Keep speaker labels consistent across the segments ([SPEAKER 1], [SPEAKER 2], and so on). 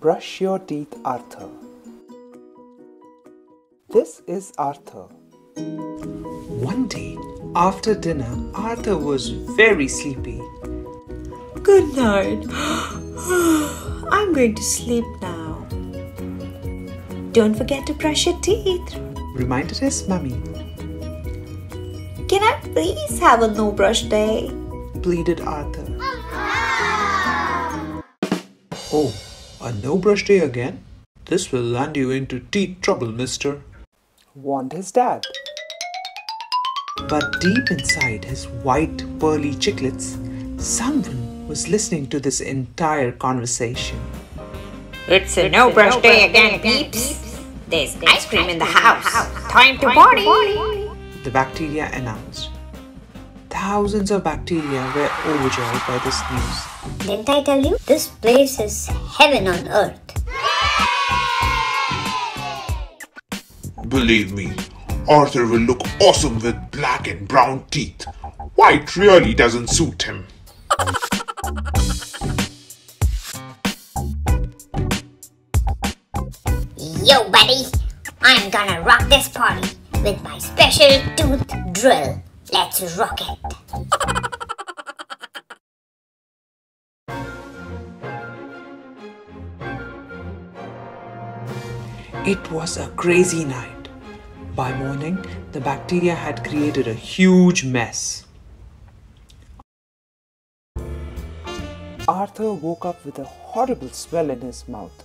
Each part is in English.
[SPEAKER 1] Brush your teeth, Arthur. This is Arthur. One day, after dinner, Arthur was very sleepy.
[SPEAKER 2] Good night. I'm going to sleep now. Don't forget to brush your teeth.
[SPEAKER 1] Reminded his mummy.
[SPEAKER 2] Can I please have a no brush day?
[SPEAKER 1] Pleaded Arthur. Ah! Oh, a no brush day again? This will land you into teeth trouble, mister. Warned his dad. But deep inside his white, pearly chiclets, someone was listening to this entire conversation.
[SPEAKER 3] It's a no brush day again, peeps. There's ice cream in the house. Time to party.
[SPEAKER 1] The bacteria announced. Thousands of bacteria were overjoyed by this news.
[SPEAKER 4] Didn't I tell you? This place is heaven on earth.
[SPEAKER 5] Believe me, Arthur will look awesome with black and brown teeth. White really doesn't suit him.
[SPEAKER 4] Yo, buddy, I'm gonna rock this party with my special tooth drill. Let's rock it.
[SPEAKER 1] It was a crazy night. By morning, the bacteria had created a huge mess. Arthur woke up with a horrible swell in his mouth,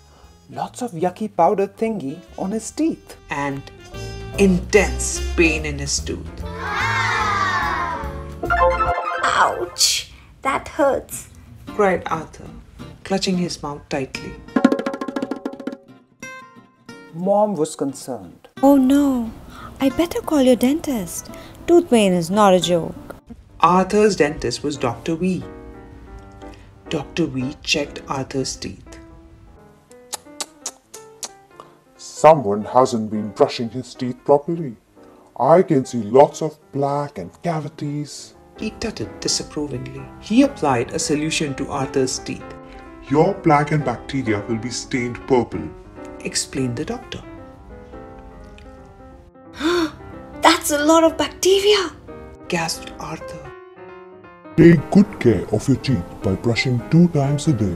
[SPEAKER 1] lots of yucky powder thingy on his teeth, and intense pain in his tooth.
[SPEAKER 2] Ouch! That hurts.
[SPEAKER 1] cried Arthur, clutching his mouth tightly. Mom was concerned.
[SPEAKER 2] Oh no, I better call your dentist. Tooth pain is not a joke.
[SPEAKER 1] Arthur's dentist was Dr. Wee. Dr. Wee checked Arthur's teeth.
[SPEAKER 5] Someone hasn't been brushing his teeth properly. I can see lots of black and cavities.
[SPEAKER 1] He tutted disapprovingly. He applied a solution to Arthur's teeth,
[SPEAKER 5] Your plaque and bacteria will be stained purple.
[SPEAKER 1] explained the doctor.
[SPEAKER 2] That's a lot of bacteria.
[SPEAKER 1] Gasped Arthur.
[SPEAKER 5] Take good care of your teeth by brushing two times a day.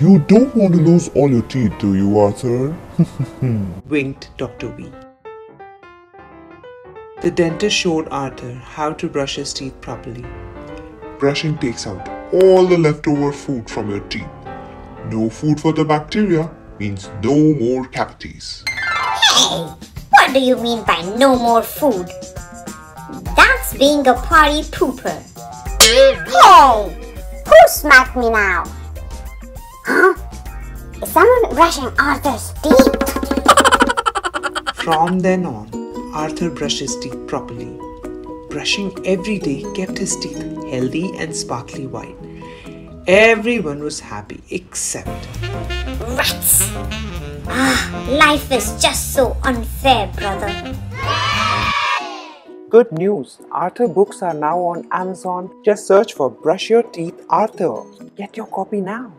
[SPEAKER 5] You don't want to lose all your teeth, do you, Arthur?
[SPEAKER 1] Winked Dr. Wee. The dentist showed Arthur how to brush his teeth properly.
[SPEAKER 5] Brushing takes out all the leftover food from your teeth. No food for the bacteria means no more cavities.
[SPEAKER 4] Hey, what do you mean by no more food? That's being a party pooper. Hey, who smacked me now? Huh? Is someone brushing Arthur's teeth?
[SPEAKER 1] From then on, Arthur brushed his teeth properly. Brushing every day kept his teeth healthy and sparkly white. Everyone was happy except
[SPEAKER 4] Rats! Ah, life is just so unfair, brother.
[SPEAKER 1] Good news! Arthur books are now on Amazon. Just search for Brush Your Teeth Arthur. Get your copy now.